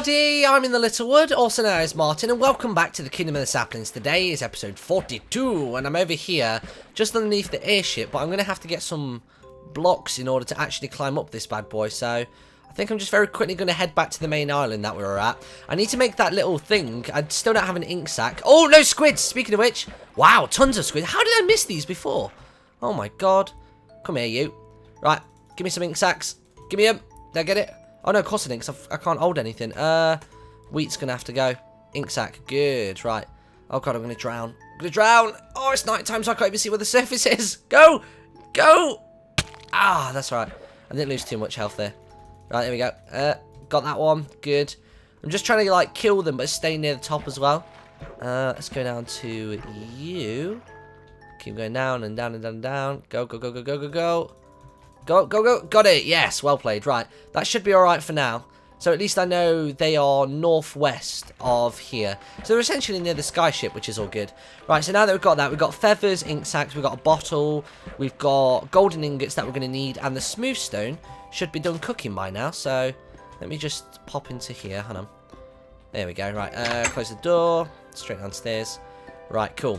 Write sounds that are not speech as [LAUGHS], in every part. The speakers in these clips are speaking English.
everybody, I'm in the Little Wood, also known as Martin, and welcome back to the Kingdom of the Saplings. Today is episode 42, and I'm over here, just underneath the airship, but I'm going to have to get some blocks in order to actually climb up this bad boy, so I think I'm just very quickly going to head back to the main island that we were at. I need to make that little thing, I still don't have an ink sac. Oh, no squids, speaking of which, wow, tons of squids. How did I miss these before? Oh my god. Come here, you. Right, give me some ink sacs. Give me them. I get it? Oh, no, didn't, because I can't hold anything. Uh, wheat's going to have to go. Ink sac. Good. Right. Oh, God, I'm going to drown. I'm going to drown. Oh, it's night time, so I can't even see where the [LAUGHS] surface is. Go. Go. Ah, that's right. I didn't lose too much health there. Right, there we go. Uh, got that one. Good. I'm just trying to, like, kill them, but stay near the top as well. Uh, let's go down to you. Keep going down and down and down and down. Go, go, go, go, go, go, go. Go, go, go. Got it. Yes, well played. Right. That should be alright for now. So at least I know they are northwest of here. So they're essentially near the skyship, which is all good. Right, so now that we've got that, we've got feathers, ink sacs, we've got a bottle, we've got golden ingots that we're going to need, and the smooth stone should be done cooking by now. So let me just pop into here. Hold on. There we go. Right, uh, close the door. Straight downstairs. Right, cool.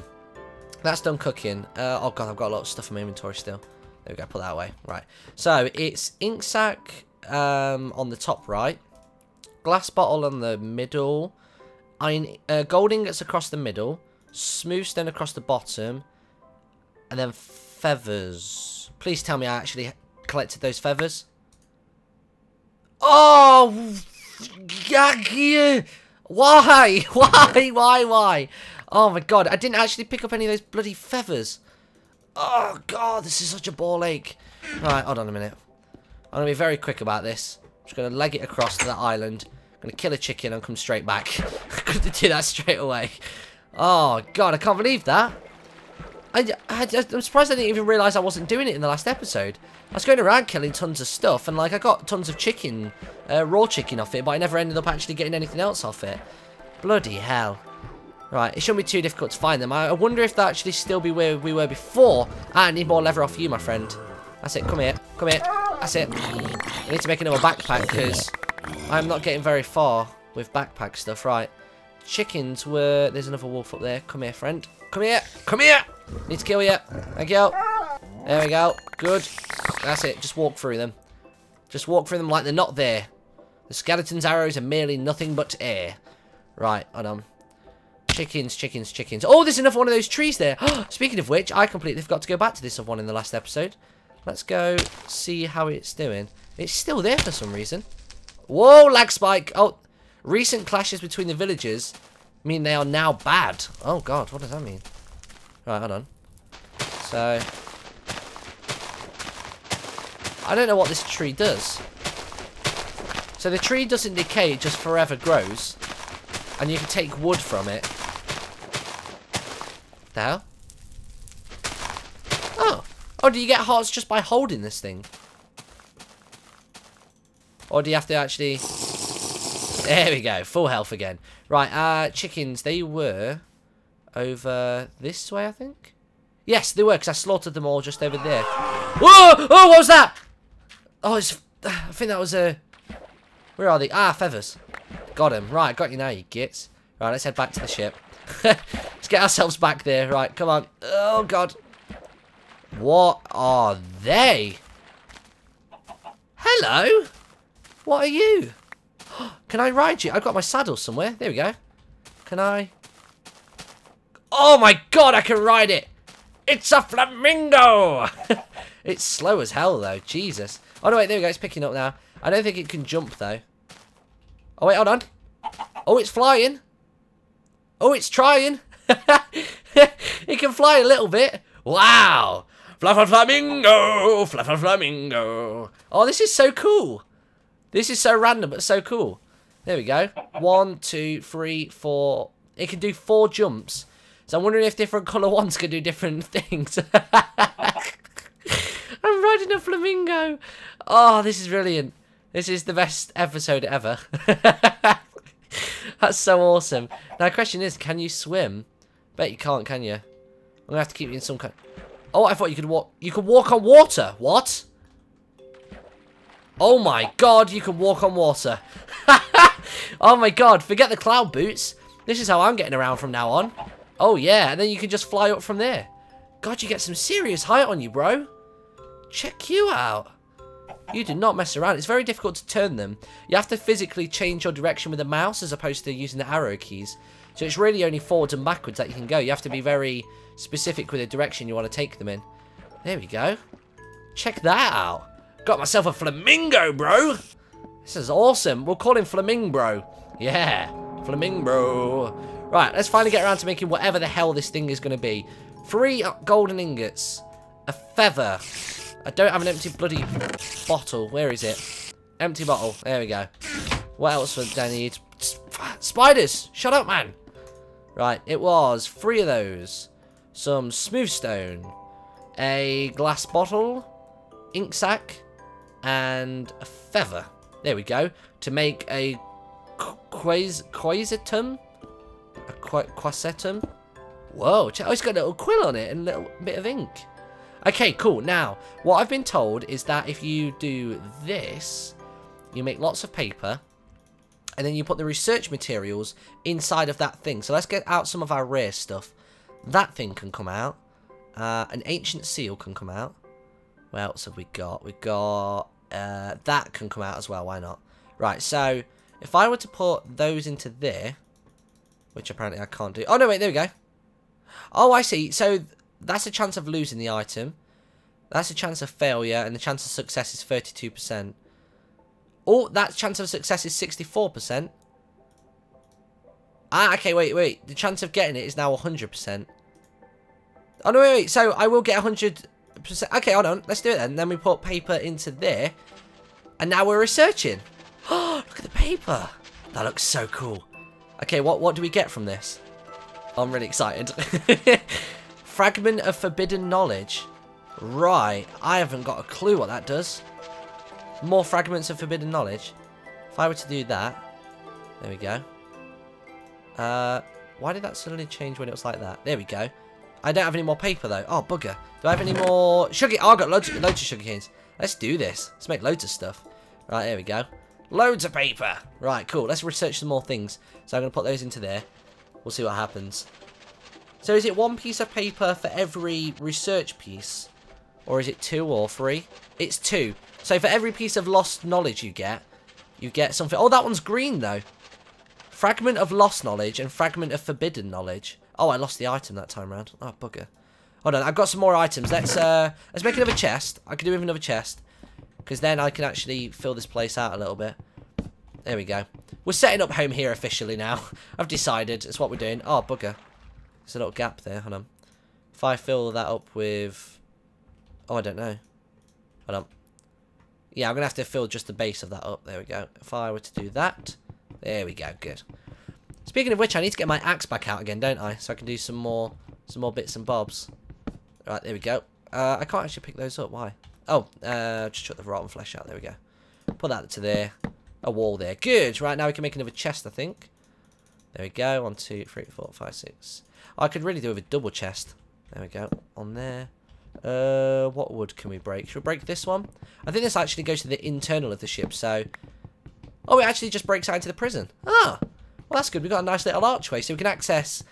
That's done cooking. Uh, oh, God, I've got a lot of stuff in my inventory still. There we go, put that away. Right. So, it's ink sac um, on the top right. Glass bottle on the middle. Iron, uh, gold ingots across the middle. Smooth stone across the bottom. And then feathers. Please tell me I actually collected those feathers. Oh! Why? [LAUGHS] Why? Why? Why? Oh my god, I didn't actually pick up any of those bloody feathers. Oh god, this is such a ball ache. Right, hold on a minute. I'm going to be very quick about this. I'm just going to leg it across to that island. I'm going to kill a chicken and come straight back. [LAUGHS] I could do that straight away. Oh god, I can't believe that. I, I, I'm surprised I didn't even realise I wasn't doing it in the last episode. I was going around killing tons of stuff, and like I got tons of chicken, uh, raw chicken off it, but I never ended up actually getting anything else off it. Bloody hell. Right, it shouldn't be too difficult to find them. I wonder if they'll actually still be where we were before. Ah, I need more leather off you, my friend. That's it, come here, come here. That's it. I need to make another backpack, because I'm not getting very far with backpack stuff. Right, chickens were... There's another wolf up there. Come here, friend. Come here, come here. Need to kill you. Thank you. There we go. Good. That's it. Just walk through them. Just walk through them like they're not there. The skeleton's arrows are merely nothing but air. Right, hold on. Chickens, chickens, chickens. Oh, there's another one of those trees there. [GASPS] Speaking of which, I completely forgot to go back to this one in the last episode. Let's go see how it's doing. It's still there for some reason. Whoa, lag spike. Oh, recent clashes between the villagers mean they are now bad. Oh, God, what does that mean? Right, hold on. So, I don't know what this tree does. So the tree doesn't decay, it just forever grows. And you can take wood from it. The hell? Oh. Oh, do you get hearts just by holding this thing? Or do you have to actually... There we go. Full health again. Right, uh, chickens, they were over this way, I think? Yes, they were, because I slaughtered them all just over there. Whoa! Oh, what was that? Oh, it's... I think that was a... Where are they? Ah, feathers. Got him. Right, got you now, you gits. Right, let's head back to the ship. [LAUGHS] let's get ourselves back there. Right, come on. Oh, God. What are they? Hello? What are you? [GASPS] Can I ride you? I've got my saddle somewhere. There we go. Can I? Oh my god, I can ride it! It's a flamingo! [LAUGHS] it's slow as hell though, Jesus. Oh no, wait, there we go, it's picking up now. I don't think it can jump though. Oh wait, hold on. Oh, it's flying. Oh, it's trying. [LAUGHS] it can fly a little bit. Wow. Fluff flamingo, fluff flamingo. Oh, this is so cool. This is so random, but so cool. There we go. One, two, three, four. It can do four jumps. So I'm wondering if different colour ones can do different [LAUGHS] things. [LAUGHS] I'm riding a flamingo. Oh, this is brilliant. This is the best episode ever. [LAUGHS] That's so awesome. Now, the question is, can you swim? Bet you can't, can you? I'm going to have to keep you in some kind... Oh, I thought you could walk... You could walk on water. What? Oh my god, you can walk on water. [LAUGHS] oh my god, forget the cloud boots. This is how I'm getting around from now on. Oh yeah, and then you can just fly up from there. God, you get some serious height on you, bro. Check you out. You do not mess around. It's very difficult to turn them. You have to physically change your direction with the mouse as opposed to using the arrow keys. So it's really only forwards and backwards that you can go. You have to be very specific with the direction you want to take them in. There we go. Check that out. Got myself a flamingo, bro. This is awesome. We'll call him Flamingo. Yeah, Flamingo. Right, let's finally get around to making whatever the hell this thing is going to be. Three golden ingots. A feather. I don't have an empty bloody bottle. Where is it? Empty bottle. There we go. What else would I need? Ah, spiders! Shut up, man! Right, it was three of those. Some smooth stone. A glass bottle. Ink sac. And a feather. There we go. To make a quas quasitum? A qu quasetum? Whoa, oh, it's got a little quill on it and a little bit of ink. Okay, cool. Now, what I've been told is that if you do this, you make lots of paper, and then you put the research materials inside of that thing. So let's get out some of our rare stuff. That thing can come out. Uh, an ancient seal can come out. What else have we got? We've got... Uh, that can come out as well. Why not? Right, so if I were to put those into there, which apparently I can't do. Oh, no, wait, there we go. Oh, I see. So that's a chance of losing the item. That's a chance of failure, and the chance of success is 32%. Oh, that chance of success is 64%. Ah, okay, wait, wait. The chance of getting it is now 100%. Oh, no, wait, wait. So, I will get 100%. Okay, hold on. Let's do it then. Then we put paper into there. And now we're researching. Oh, [GASPS] look at the paper. That looks so cool. Okay, what, what do we get from this? I'm really excited. [LAUGHS] Fragment of Forbidden Knowledge. Right, I haven't got a clue what that does. More Fragments of Forbidden Knowledge. If I were to do that, there we go. Uh, why did that suddenly change when it was like that? There we go. I don't have any more paper though. Oh, bugger. Do I have any more sugar? Oh, I've got loads, loads of sugar canes. Let's do this. Let's make loads of stuff. Right, there we go. Loads of paper. Right, cool. Let's research some more things. So I'm going to put those into there. We'll see what happens. So is it one piece of paper for every research piece? Or is it two or three? It's two. So for every piece of lost knowledge you get, you get something. Oh, that one's green, though. Fragment of lost knowledge and fragment of forbidden knowledge. Oh, I lost the item that time around. Oh, bugger. Hold on, I've got some more items. Let's uh, let's make another chest. I could do with another chest. Because then I can actually fill this place out a little bit. There we go. We're setting up home here officially now. [LAUGHS] I've decided. It's what we're doing. Oh, bugger. There's a little gap there. Hold on. If I fill that up with... Oh, I don't know. Hold on. Yeah, I'm going to have to fill just the base of that up. There we go. If I were to do that... There we go. Good. Speaking of which, I need to get my axe back out again, don't I? So I can do some more some more bits and bobs. Right, there we go. Uh, I can't actually pick those up. Why? Oh, uh, just chuck the rotten flesh out. There we go. Put that to there. A wall there. Good. Right, now we can make another chest, I think. There we go. One, two, three, four, five, six. I could really do with a double chest. There we go. On there. Uh, what wood can we break? Should we break this one? I think this actually goes to the internal of the ship, so... Oh, it actually just breaks out into the prison. Ah! Well, that's good. We've got a nice little archway, so we can access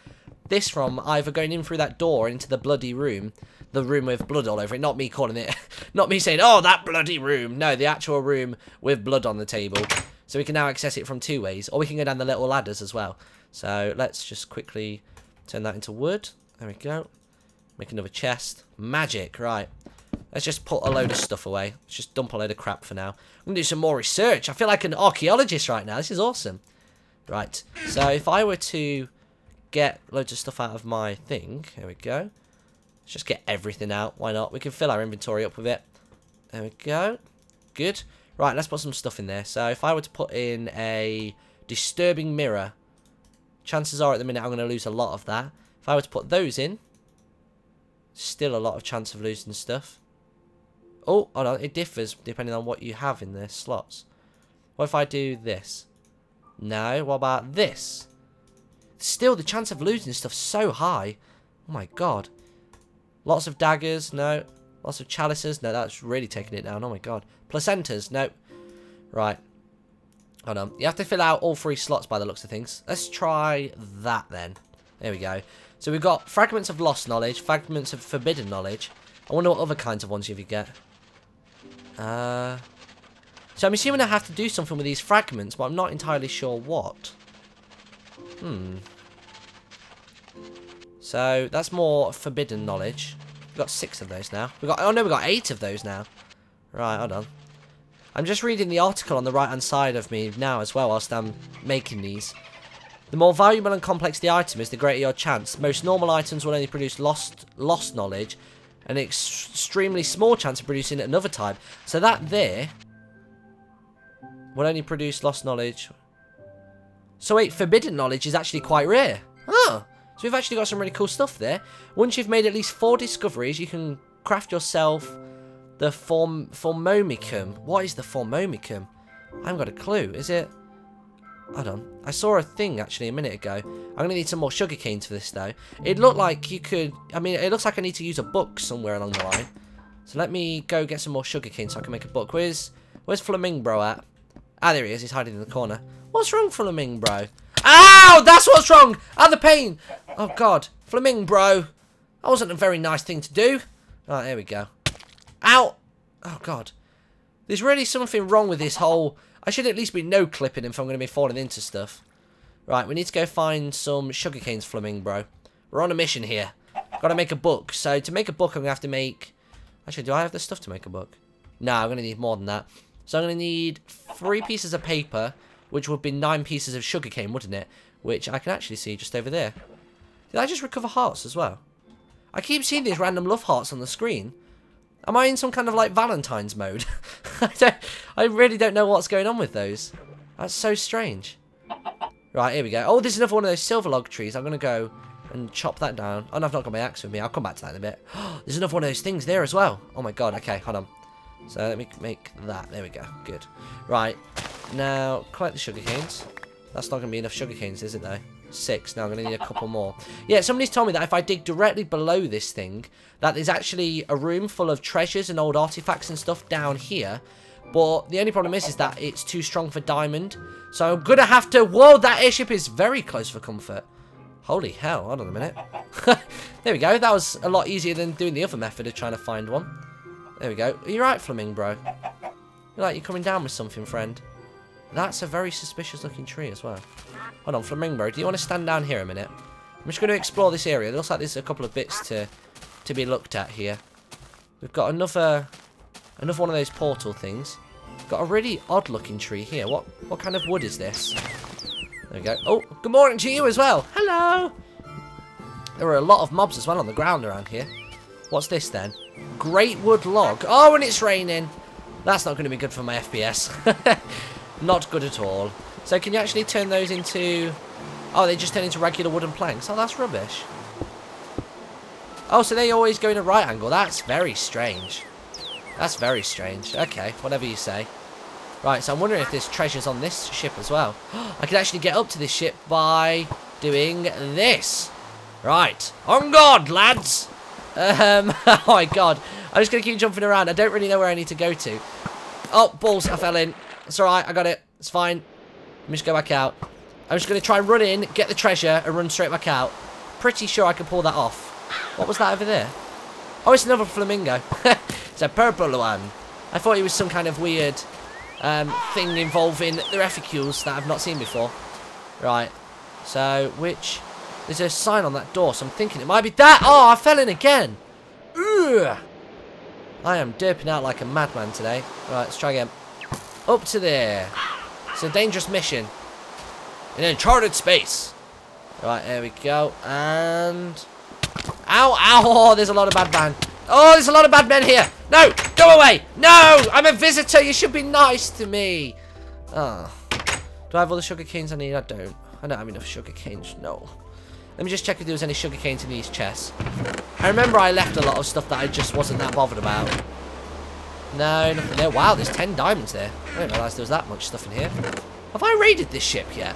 this from either going in through that door into the bloody room, the room with blood all over it, not me calling it, [LAUGHS] not me saying, oh, that bloody room. No, the actual room with blood on the table. So we can now access it from two ways, or we can go down the little ladders as well. So let's just quickly Turn that into wood. There we go. Make another chest. Magic, right. Let's just put a load of stuff away. Let's just dump a load of crap for now. I'm going to do some more research. I feel like an archaeologist right now. This is awesome. Right. So if I were to get loads of stuff out of my thing. There we go. Let's just get everything out. Why not? We can fill our inventory up with it. There we go. Good. Right, let's put some stuff in there. So if I were to put in a disturbing mirror, Chances are at the minute I'm going to lose a lot of that. If I were to put those in, still a lot of chance of losing stuff. Oh, hold on, it differs depending on what you have in the slots. What if I do this? No, what about this? Still, the chance of losing stuff so high. Oh my god. Lots of daggers, no. Lots of chalices, no, that's really taking it down. Oh my god. Placentas, no. Right. Hold on. You have to fill out all three slots by the looks of things. Let's try that then. There we go. So we've got fragments of lost knowledge, fragments of forbidden knowledge. I wonder what other kinds of ones you could get. Uh, so I'm assuming I have to do something with these fragments, but I'm not entirely sure what. Hmm. So that's more forbidden knowledge. We've got six of those now. We got oh no, we got eight of those now. Right, hold on. I'm just reading the article on the right hand side of me now as well whilst I'm making these. The more valuable and complex the item is, the greater your chance. Most normal items will only produce lost lost knowledge, an ex extremely small chance of producing another type. So that there will only produce lost knowledge. So wait, forbidden knowledge is actually quite rare. Oh, so we've actually got some really cool stuff there. Once you've made at least four discoveries, you can craft yourself the form Formomicum. What is the Formomicum? I haven't got a clue. Is it... Hold on. I saw a thing actually a minute ago. I'm to need some more sugar canes for this though. It looked like you could... I mean, it looks like I need to use a book somewhere along the line. So let me go get some more sugar cane so I can make a book. Where's where's Flamingo at? Ah, there he is. He's hiding in the corner. What's wrong, Flamingo? Ow! That's what's wrong! Ah, the pain! Oh, God. Flamingo. That wasn't a very nice thing to do. Right, there we go. Ow! Oh, God. There's really something wrong with this whole... I should at least be no clipping if I'm going to be falling into stuff. Right, we need to go find some sugar canes, bro. We're on a mission here. Got to make a book. So to make a book, I'm going to have to make... Actually, do I have the stuff to make a book? No, I'm going to need more than that. So I'm going to need three pieces of paper, which would be nine pieces of sugarcane, wouldn't it? Which I can actually see just over there. Did I just recover hearts as well? I keep seeing these random love hearts on the screen. Am I in some kind of like Valentine's mode? [LAUGHS] I, don't, I really don't know what's going on with those. That's so strange. Right, here we go. Oh, there's another one of those silver log trees. I'm going to go and chop that down. Oh, no, I've not got my axe with me. I'll come back to that in a bit. [GASPS] there's another one of those things there as well. Oh my god. Okay, hold on. So let me make that. There we go. Good. Right. Now, collect the sugar canes. That's not going to be enough sugar canes, is it though? Six. Now I'm going to need a couple more. Yeah, somebody's told me that if I dig directly below this thing, that there's actually a room full of treasures and old artifacts and stuff down here. But the only problem is, is that it's too strong for diamond. So I'm going to have to... Whoa, that airship is very close for comfort. Holy hell, hold on a minute. [LAUGHS] there we go. That was a lot easier than doing the other method of trying to find one. There we go. Are you right, Flamingo, bro? You're like you're coming down with something, friend. That's a very suspicious looking tree as well. Hold on, Flamingo, do you want to stand down here a minute? I'm just going to explore this area. It looks like there's a couple of bits to to be looked at here. We've got another another one of those portal things. Got a really odd looking tree here. What what kind of wood is this? There we go. Oh, good morning to you as well. Hello. There are a lot of mobs as well on the ground around here. What's this then? Great wood log. Oh, and it's raining. That's not going to be good for my FPS. [LAUGHS] not good at all. So can you actually turn those into... Oh, they just turn into regular wooden planks. Oh, that's rubbish. Oh, so they always go in a right angle. That's very strange. That's very strange. Okay, whatever you say. Right, so I'm wondering if there's treasures on this ship as well. [GASPS] I can actually get up to this ship by doing this. Right, on guard, lads. Um, [LAUGHS] oh my god. I'm just going to keep jumping around. I don't really know where I need to go to. Oh, balls. I fell in. It's alright. I got it. It's fine. Let me just go back out. I'm just going to try and run in, get the treasure, and run straight back out. Pretty sure I can pull that off. What was that over there? Oh, it's another flamingo. [LAUGHS] it's a purple one. I thought it was some kind of weird um, thing involving the refugees that I've not seen before. Right. So, which... There's a sign on that door, so I'm thinking it might be that. Oh, I fell in again. Ugh. I am derping out like a madman today. Right, let's try again. Up to there. It's a dangerous mission. In uncharted space. Right, there we go. And... Ow, ow, [LAUGHS] oh, there's a lot of bad men. Oh, there's a lot of bad men here. No, go away. No, I'm a visitor. You should be nice to me. Oh. Do I have all the sugar canes I need? I don't. I don't have enough sugar canes. No. Let me just check if there was any sugar canes in these chests. I remember I left a lot of stuff that I just wasn't that bothered about. No, nothing there. Wow, there's 10 diamonds there. I didn't realise there was that much stuff in here. Have I raided this ship yet?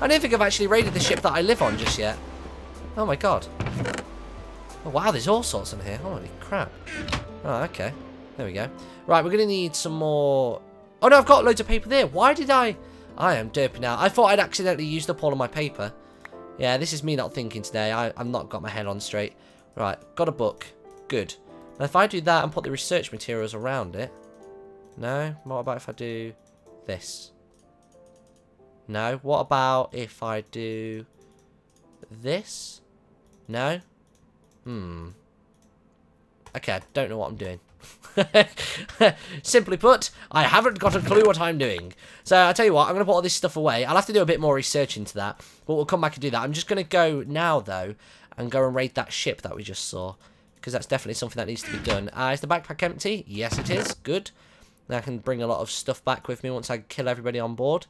I don't think I've actually raided the ship that I live on just yet. Oh my god. Oh, wow, there's all sorts in here. Holy crap. Oh, okay. There we go. Right, we're going to need some more Oh no, I've got loads of paper there. Why did I... I am derpy now. I thought I'd accidentally used up all of my paper. Yeah, this is me not thinking today. I, I've not got my head on straight. Right, got a book. Good. Now if I do that and put the research materials around it... No? What about if I do this? No? What about if I do this? No? Hmm. Okay, I don't know what I'm doing. [LAUGHS] Simply put, I haven't got a clue what I'm doing. So I'll tell you what, I'm going to put all this stuff away. I'll have to do a bit more research into that, but we'll come back and do that. I'm just going to go now, though, and go and raid that ship that we just saw, because that's definitely something that needs to be done. Uh, is the backpack empty? Yes, it is. Good. Now I can bring a lot of stuff back with me once I kill everybody on board.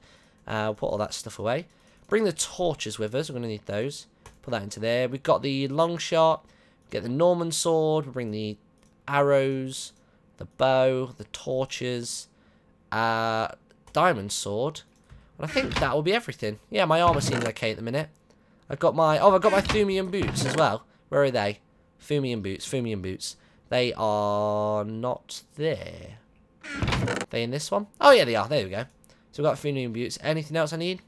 Uh, put all that stuff away. Bring the torches with us. We're going to need those. Put that into there. We've got the long shot. Get the Norman sword. We'll bring the arrows, the bow, the torches, uh, diamond sword. And I think that will be everything. Yeah, my armor seems okay at the minute. I've got my... Oh, I've got my Thaumium boots as well. Where are they? Thaumium boots. Thaumium boots. They are not there. They in this one? Oh, yeah, they are. There we go. So we've got Thaumium boots. Anything else I need?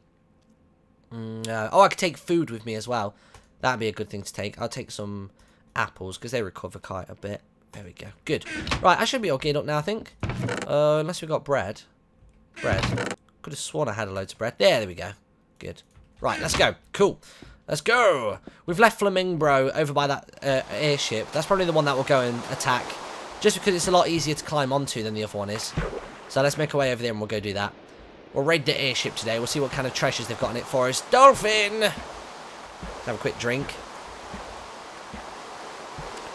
Mm, no. Oh, I could take food with me as well. That'd be a good thing to take. I'll take some apples because they recover quite a bit. There we go. Good. Right, I should be all geared up now, I think. Uh, unless we've got bread. Bread. Could have sworn I had a load of bread. There, there we go. Good. Right, let's go. Cool. Let's go. We've left Flamingbro over by that uh, airship. That's probably the one that we'll go and attack. Just because it's a lot easier to climb onto than the other one is. So let's make our way over there and we'll go do that. We'll raid the airship today. We'll see what kind of treasures they've got in it for us. Dolphin! Let's have a quick drink.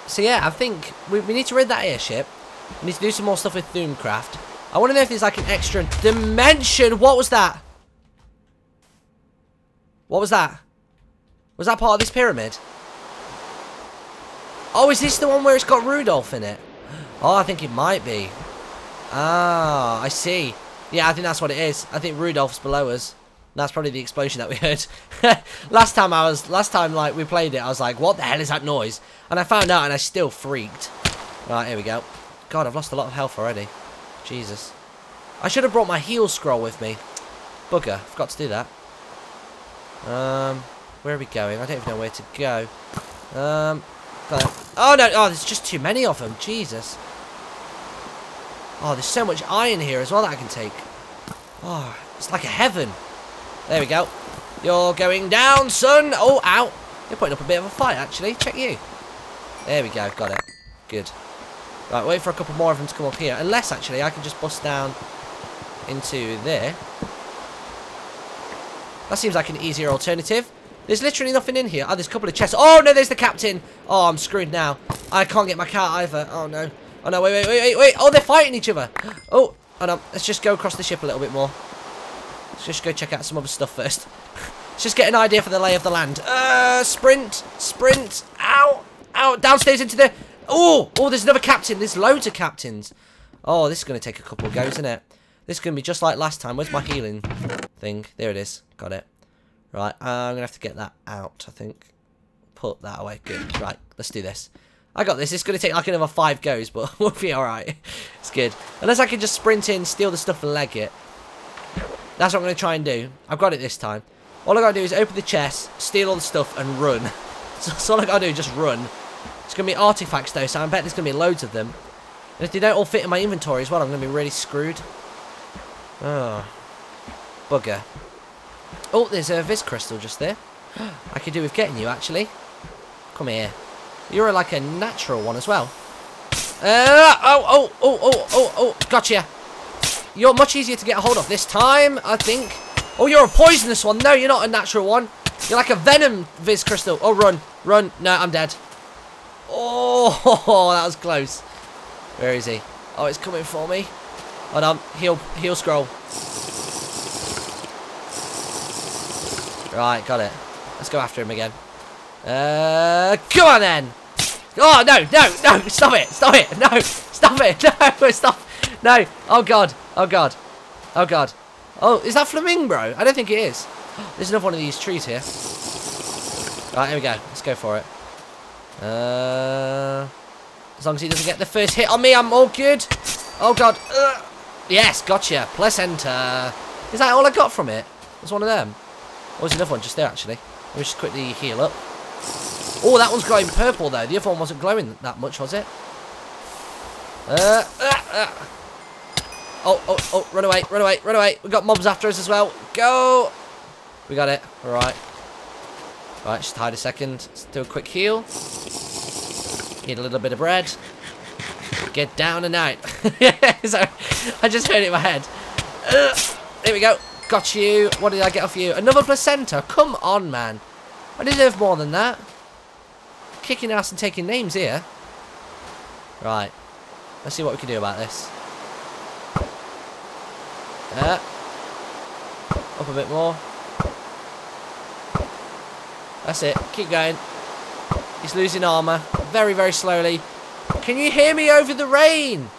So yeah, I think we, we need to raid that airship. We need to do some more stuff with Thaumcraft. I want to know if there's like an extra dimension. What was that? What was that? Was that part of this pyramid? Oh, is this the one where it's got Rudolph in it? Oh, I think it might be. Ah, I see. Yeah, I think that's what it is. I think Rudolph's below us. That's probably the explosion that we heard. [LAUGHS] last time I was, last time like we played it, I was like, what the hell is that noise? And I found out and I still freaked. Right, here we go. God, I've lost a lot of health already. Jesus. I should have brought my heal scroll with me. Bugger, forgot to do that. Um, where are we going? I don't even know where to go. Um, oh no, oh, there's just too many of them. Jesus. Oh, there's so much iron here as well that I can take. Oh, it's like a heaven. There we go. You're going down, son. Oh, out. You're putting up a bit of a fight, actually. Check you. There we go. Got it. Good. Right, wait for a couple more of them to come up here. Unless, actually, I can just bust down into there. That seems like an easier alternative. There's literally nothing in here. Oh, there's a couple of chests. Oh, no, there's the captain. Oh, I'm screwed now. I can't get my car either. Oh, no. Oh, no, wait, wait, wait, wait, wait. Oh, they're fighting each other. Oh, oh no. Let's just go across the ship a little bit more. Let's just go check out some other stuff first. Let's [LAUGHS] just get an idea for the lay of the land. Uh, sprint, sprint, ow, ow, downstairs into the... Oh, oh, there's another captain. There's loads of captains. Oh, this is going to take a couple of goes, isn't it? This is going to be just like last time. Where's my healing thing? There it is. Got it. Right, I'm going to have to get that out, I think. Put that away. Good. Right, let's do this. I got this. It's going to take like another five goes, but [LAUGHS] we'll be alright. It's good. Unless I can just sprint in, steal the stuff and leg it. That's what I'm going to try and do. I've got it this time. All i got to do is open the chest, steal all the stuff, and run. [LAUGHS] so that's all i got to do, just run. It's going to be artifacts, though, so I bet there's going to be loads of them. And if they don't all fit in my inventory as well, I'm going to be really screwed. Oh. Bugger. Oh, there's a Vis Crystal just there. [GASPS] I could do with getting you, actually. Come here. You're like a natural one as well. Uh, oh, oh, oh, oh, oh, oh, gotcha. You're much easier to get a hold of this time, I think. Oh, you're a poisonous one. No, you're not a natural one. You're like a venom Vis Crystal. Oh, run. Run. No, I'm dead. Oh, [LAUGHS] that was close. Where is he? Oh, it's coming for me. Hold on. Heal, heal scroll. Right, got it. Let's go after him again. Uh, come on then. Oh, no, no, no. Stop it. Stop it. No, stop it. [LAUGHS] No, stop. No. Oh, God. Oh, God. Oh, God. Oh, is that Flamingbro? I don't think it is. [GASPS] There's another one of these trees here. Right, here we go. Let's go for it. Uh, as long as he doesn't get the first hit on me, I'm all good. Oh, God. Uh, Yes, gotcha. Placenta. Is that all I got from it? It's one of them? Or was another one just there, actually? Let me just quickly heal up. Oh, that one's glowing purple, though. The other one wasn't glowing that much, was it? Uh, uh, uh. Oh, oh, oh, run away, run away, run away. we got mobs after us as well. Go! We got it. Alright. Right, just hide a second. Let's do a quick heal. Eat a little bit of bread. Get down and out. [LAUGHS] I just heard it in my head. Uh, there we go. Got you. What did I get off you? Another placenta. Come on, man. I deserve more than that. Kicking ass and taking names here. Right. Let's see what we can do about this. Uh, up a bit more. That's it. Keep going. He's losing armour. Very, very slowly. Can you hear me over the rain?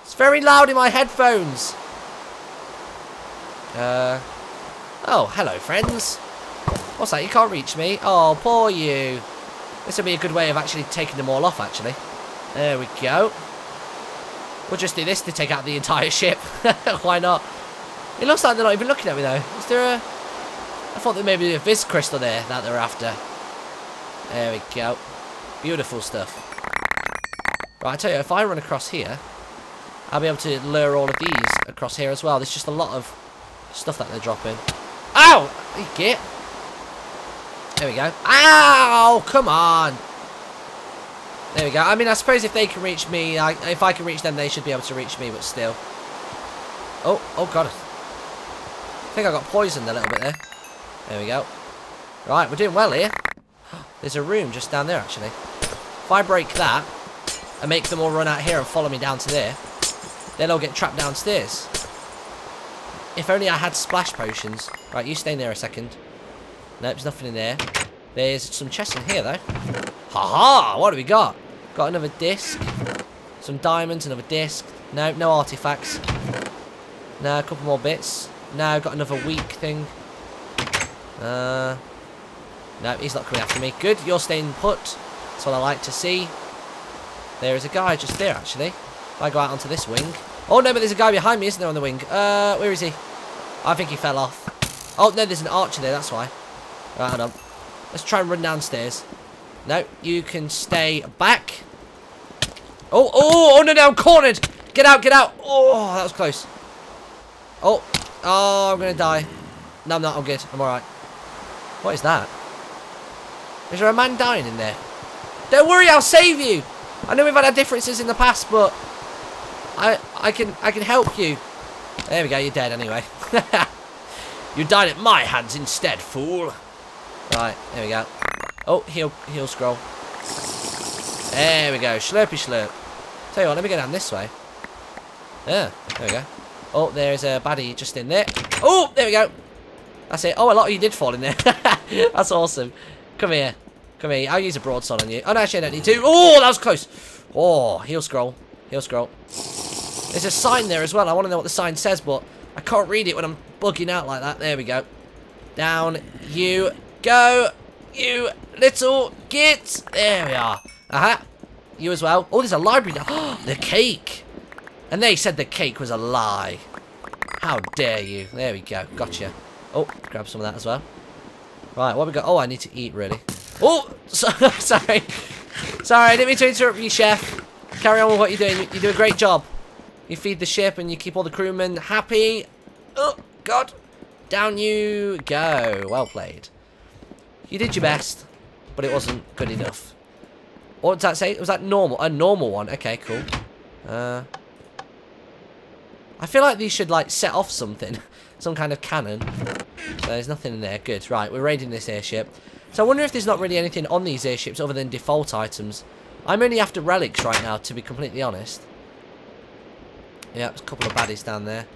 It's very loud in my headphones. Uh, oh, hello, friends. What's that? You can't reach me? Oh, poor you. This would be a good way of actually taking them all off, actually. There we go. We'll just do this to take out the entire [LAUGHS] ship. [LAUGHS] Why not? It looks like they're not even looking at me, though. Is there a... I thought there may be a Vis crystal there that they're after. There we go. Beautiful stuff. Right, I tell you, if I run across here, I'll be able to lure all of these across here as well. There's just a lot of stuff that they're dropping. Ow! You. There we go. Ow! Come on! There we go. I mean, I suppose if they can reach me, I, if I can reach them, they should be able to reach me, but still. Oh, oh god. I think I got poisoned a little bit there. There we go. Right, we're doing well here. [GASPS] There's a room just down there, actually. If I break that, and make them all run out here and follow me down to there, then I'll get trapped downstairs. If only I had splash potions. Right, you stay in there a second. Nope, there's nothing in there. There's some chests in here, though. Haha! -ha! What have we got? Got another disc. Some diamonds, another disc. No, no artifacts. No, a couple more bits. No, got another weak thing. Uh, no, he's not coming after me. Good, you're staying put. That's what I like to see. There is a guy just there, actually. If I go out onto this wing. Oh, no, but there's a guy behind me, isn't there, on the wing? Uh, where is he? I think he fell off. Oh, no, there's an archer there, that's why. Right, hold on. Let's try and run downstairs. No, you can stay back. Oh, oh, oh, no, no, I'm cornered. Get out, get out. Oh, that was close. Oh, oh, I'm going to die. No, I'm not, I'm good. I'm alright. What is that? Is there a man dying in there? Don't worry, I'll save you. I know we've had our differences in the past, but I I can I can help you. There we go, you're dead anyway. [LAUGHS] you died at my hands instead, fool. Right, there we go. Oh, heal heal scroll. There we go, slurpy slurp. Tell you what, let me go down this way. Yeah, there we go. Oh, there's a baddie just in there. Oh, there we go. That's it. Oh, a lot of you did fall in there. [LAUGHS] That's awesome. Come here. Come here. I'll use a broadsword on you. Oh, no, actually, I don't need to. Oh, that was close. Oh, heal scroll. Heal scroll. There's a sign there as well. I want to know what the sign says, but I can't read it when I'm bugging out like that. There we go. Down you go. You little git. There we are. Uh-huh. You as well. Oh, there's a library now. [GASPS] the cake. And they said the cake was a lie. How dare you. There we go. Gotcha. Oh, grab some of that as well. Right, what we got? Oh, I need to eat, really. Oh, [LAUGHS] so, sorry. Sorry, I didn't mean to interrupt you, chef. Carry on with what you're doing. You, do a great job. You feed the ship and you keep all the crewmen happy. Oh, God. Down you go. Well played. You did your best, but it wasn't good enough. What did that say? It was that normal? A normal one. Okay, cool. Uh, I feel like these should, like, set off something. [LAUGHS] Some kind of cannon. So there's nothing in there. Good. Right, we're raiding this airship. So I wonder if there's not really anything on these airships other than default items. I'm only after relics right now, to be completely honest. Yeah, there's a couple of baddies down there.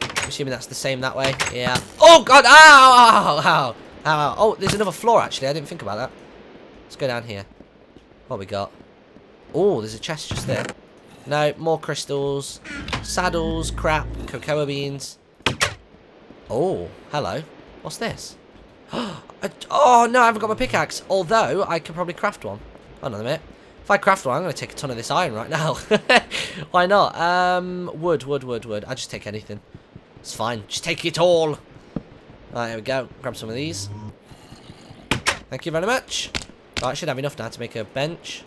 I'm assuming that's the same that way. Yeah. Oh, God! Ow! Ow! Ow! Ow! Oh, there's another floor, actually. I didn't think about that. Let's go down here. What we got? Oh, there's a chest just there. No, more crystals. Saddles, crap, cocoa beans. Oh, hello. What's this? [GASPS] oh, no, I haven't got my pickaxe. Although, I could probably craft one. Hold on a minute. If I craft one, I'm going to take a ton of this iron right now. [LAUGHS] Why not? Um, wood, wood, wood, wood. I just take anything. It's fine. Just take it all. Right, here we go. Grab some of these. Thank you very much. I should have enough now to make a bench.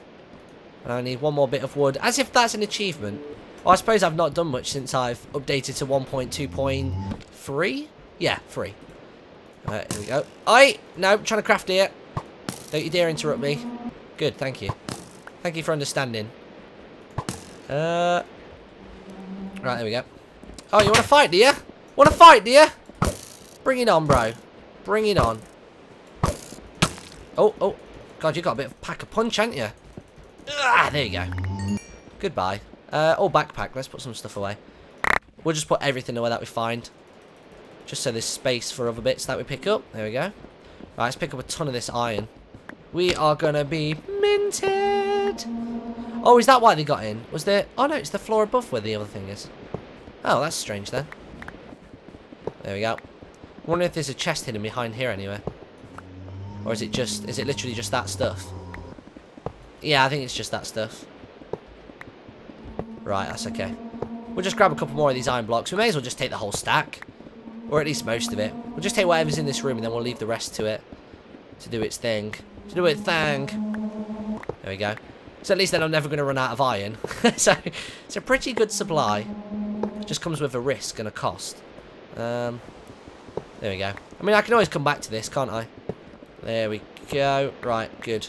And I need one more bit of wood. As if that's an achievement. Well, I suppose I've not done much since I've updated to 1.2.3. Yeah, 3. Alright, here we go. Oi! No, I'm trying to craft here. Don't you dare interrupt me. Good, thank you. Thank you for understanding. Uh, right, there we go. Oh, you want to fight, do you? Want to fight, do you? Bring it on, bro. Bring it on. Oh, oh. God, you got a bit of pack a punch, haven't you? Ah, there you go. Goodbye. Uh, oh, backpack. Let's put some stuff away. We'll just put everything away that we find. Just so there's space for other bits that we pick up. There we go. Right, let's pick up a ton of this iron. We are going to be minted. Oh, is that why they got in? Was there... Oh, no, it's the floor above where the other thing is. Oh, that's strange then. There we go. Wonder if there's a chest hidden behind here anywhere. Or is it just... Is it literally just that stuff? Yeah, I think it's just that stuff. Right, that's okay. We'll just grab a couple more of these iron blocks. We may as well just take the whole stack. Or at least most of it. We'll just take whatever's in this room and then we'll leave the rest to it. To do its thing. To do its thing. There we go. So at least then I'm never going to run out of iron. [LAUGHS] so it's a pretty good supply. It just comes with a risk and a cost. Um, there we go. I mean, I can always come back to this, can't I? There we go. Right, good.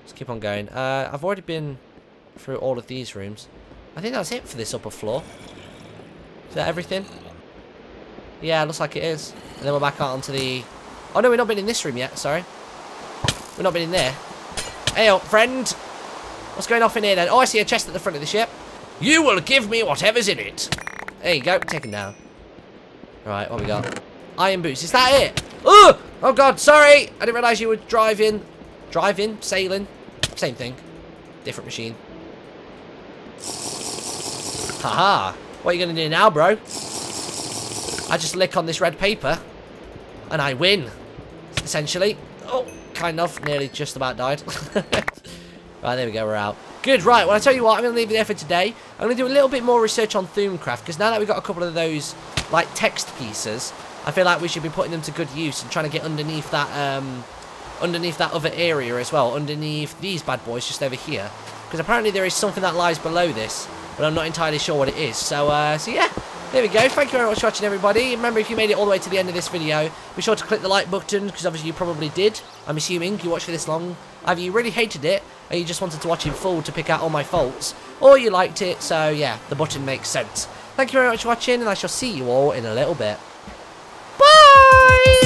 Let's keep on going. Uh, I've already been through all of these rooms. I think that's it for this upper floor. Is that everything? Yeah, looks like it is. And then we're back out onto the... Oh, no, we've not been in this room yet. Sorry. We've not been in there. Hey, old friend. What's going off in here, then? Oh, I see a chest at the front of the ship. You will give me whatever's in it. There you go. Taken down. Right, what we got? Iron boots. Is that it? Oh! Oh, God. Sorry. I didn't realise you were driving. Driving? Sailing? Same thing. Different machine. Haha. What are you going to do now, bro? I just lick on this red paper. And I win. Essentially. Oh, kind of. Nearly just about died. [LAUGHS] right, there we go. We're out. Good, right. Well, I tell you what. I'm going to leave it there for today. I'm going to do a little bit more research on Thaumcraft. Because now that we've got a couple of those, like, text pieces, I feel like we should be putting them to good use and trying to get underneath that, um, underneath that other area as well. Underneath these bad boys just over here. Because apparently there is something that lies below this. But I'm not entirely sure what it is. So, uh, so yeah. There we go. Thank you very much for watching, everybody. Remember, if you made it all the way to the end of this video, be sure to click the like button, because obviously you probably did. I'm assuming you watched for this long. Either you really hated it, or you just wanted to watch in full to pick out all my faults, or you liked it, so yeah, the button makes sense. Thank you very much for watching, and I shall see you all in a little bit. Bye!